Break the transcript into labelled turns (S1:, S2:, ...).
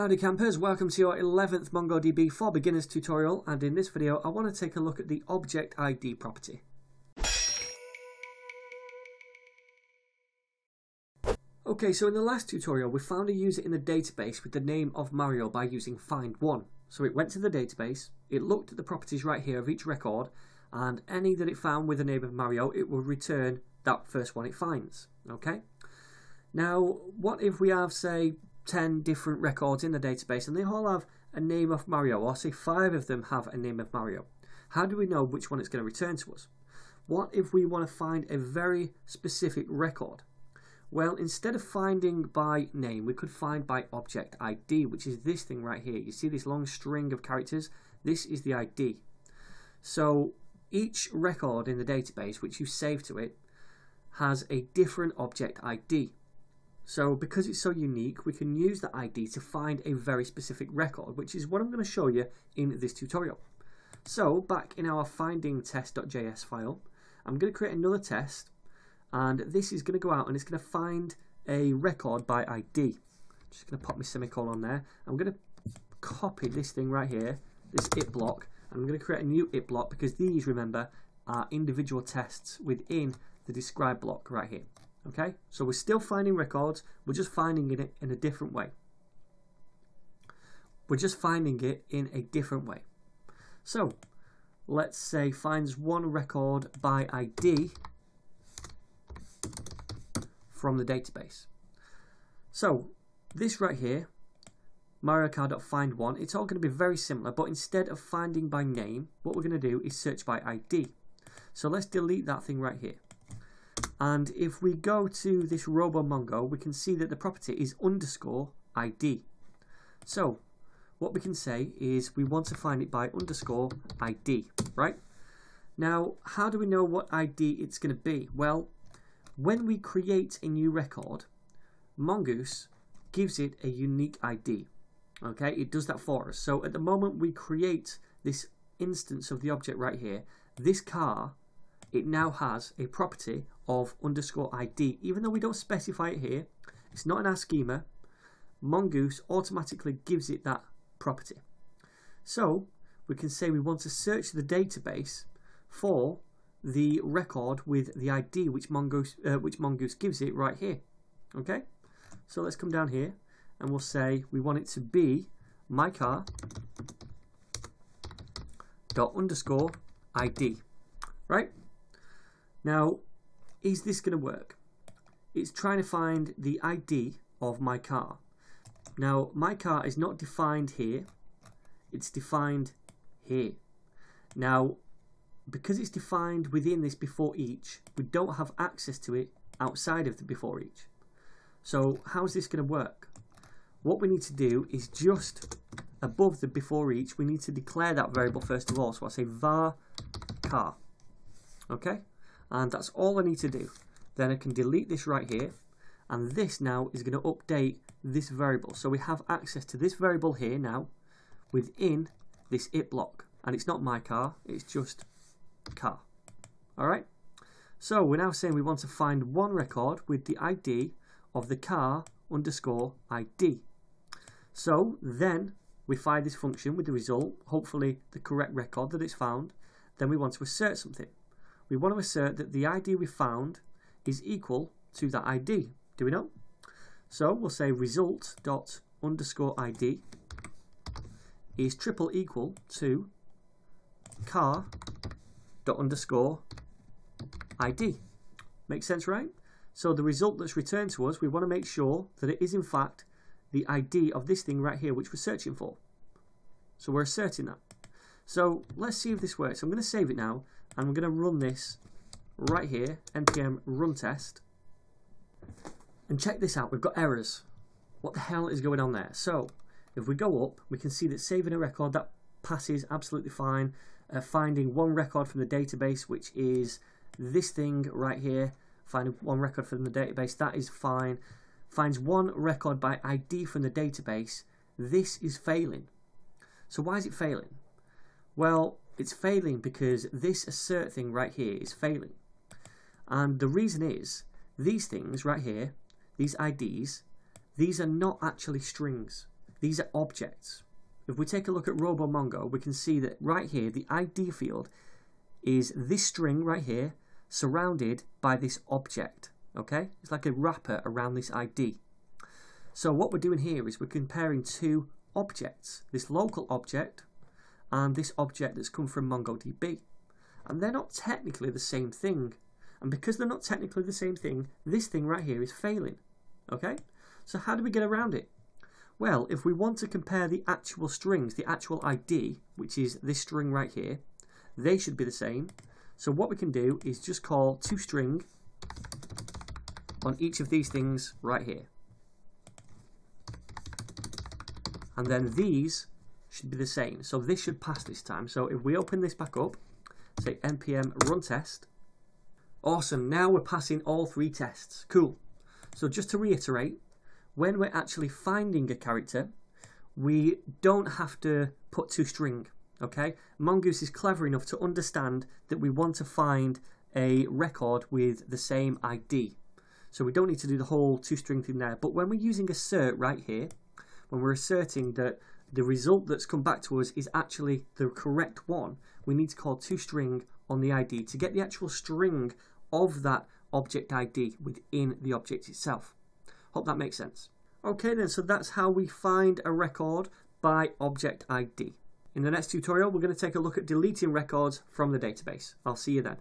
S1: Howdy campers, welcome to your 11th MongoDB for Beginners tutorial and in this video I want to take a look at the Object ID property. Okay, so in the last tutorial we found a user in the database with the name of Mario by using findOne. So it went to the database, it looked at the properties right here of each record and any that it found with the name of Mario it will return that first one it finds. Okay? Now, what if we have, say, 10 different records in the database and they all have a name of Mario, or say five of them have a name of Mario? How do we know which one it's going to return to us? What if we want to find a very specific record? Well, instead of finding by name, we could find by object ID, which is this thing right here. You see this long string of characters? This is the ID. So each record in the database which you save to it has a different object ID. So because it's so unique, we can use the ID to find a very specific record, which is what I'm going to show you in this tutorial. So back in our finding test.js file, I'm going to create another test, and this is going to go out and it's going to find a record by ID. Just going to pop my semicolon there. I'm going to copy this thing right here, this it block, and I'm going to create a new it block because these, remember, are individual tests within the describe block right here. Okay, so we're still finding records, we're just finding it in a different way. We're just finding it in a different way. So, let's say finds one record by ID from the database. So, this right here, find one, it's all going to be very similar, but instead of finding by name, what we're going to do is search by ID. So let's delete that thing right here. And if we go to this RoboMongo, we can see that the property is underscore ID. So what we can say is we want to find it by underscore ID, right? Now, how do we know what ID it's going to be? Well, when we create a new record, Mongoose gives it a unique ID. Okay, it does that for us. So at the moment we create this instance of the object right here, this car it now has a property of underscore ID. Even though we don't specify it here, it's not in our schema, Mongoose automatically gives it that property. So we can say we want to search the database for the record with the ID which Mongoose, uh, which Mongoose gives it right here. Okay, so let's come down here and we'll say we want it to be my car dot underscore ID, right? Now, is this going to work? It's trying to find the ID of my car. Now, my car is not defined here. It's defined here. Now, because it's defined within this before each, we don't have access to it outside of the before each. So how is this going to work? What we need to do is just above the before each, we need to declare that variable first of all. So I say var car. Okay? And that's all I need to do. Then I can delete this right here and this now is going to update this variable. So we have access to this variable here now within this it block and it's not my car, it's just car. Alright, so we're now saying we want to find one record with the ID of the car underscore ID. So then we find this function with the result, hopefully the correct record that it's found. Then we want to assert something we want to assert that the ID we found is equal to that ID. Do we know? So we'll say result dot underscore ID is triple equal to car dot underscore ID. Makes sense, right? So the result that's returned to us, we want to make sure that it is in fact the ID of this thing right here, which we're searching for. So we're asserting that. So let's see if this works. I'm going to save it now and we're going to run this right here, npm run test. And check this out, we've got errors. What the hell is going on there? So, if we go up, we can see that saving a record, that passes absolutely fine. Uh, finding one record from the database, which is this thing right here, finding one record from the database, that is fine. Finds one record by ID from the database, this is failing. So why is it failing? Well, it's failing because this assert thing right here is failing. And the reason is, these things right here, these IDs, these are not actually strings. these are objects. If we take a look at RoboMongo, we can see that right here, the ID field is this string right here surrounded by this object. Okay, it's like a wrapper around this ID. So what we're doing here is we're comparing two objects, this local object and this object that's come from MongoDB. And they're not technically the same thing. And because they're not technically the same thing, this thing right here is failing. Okay? So how do we get around it? Well, if we want to compare the actual strings, the actual ID, which is this string right here, they should be the same. So what we can do is just call toString on each of these things right here. And then these should be the same. So this should pass this time. So if we open this back up, say npm run test, awesome, now we're passing all three tests. Cool. So just to reiterate, when we're actually finding a character, we don't have to put toString, okay? Mongoose is clever enough to understand that we want to find a record with the same ID. So we don't need to do the whole toString thing there. But when we're using assert right here, when we're asserting that the result that's come back to us is actually the correct one, we need to call toString on the ID to get the actual string of that object ID within the object itself. Hope that makes sense. Okay then, so that's how we find a record by object ID. In the next tutorial, we're going to take a look at deleting records from the database. I'll see you then.